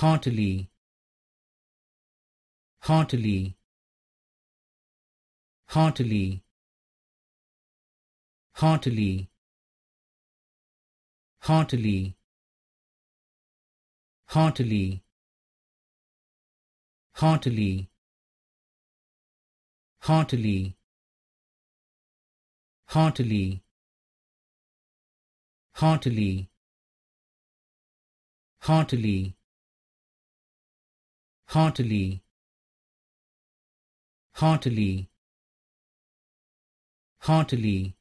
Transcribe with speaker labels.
Speaker 1: heartily heartily heartily heartily heartily heartily heartily heartily heartily heartily heartily heartily heartily heartily